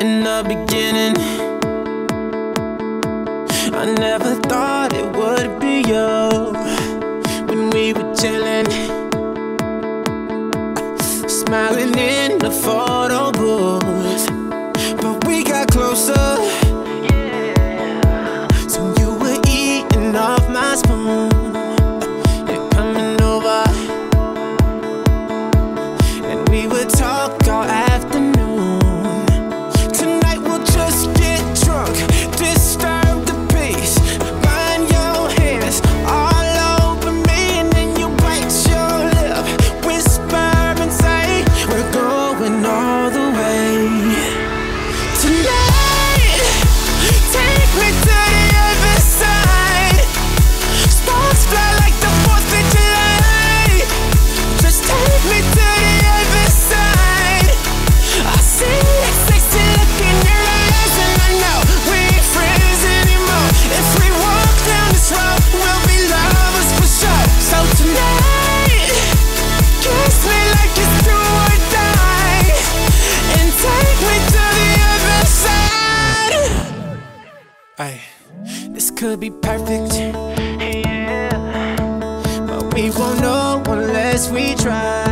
in the beginning. I never thought it would be you When we were chilling Smiling in the fall. could be perfect. Yeah. But we won't know unless we try.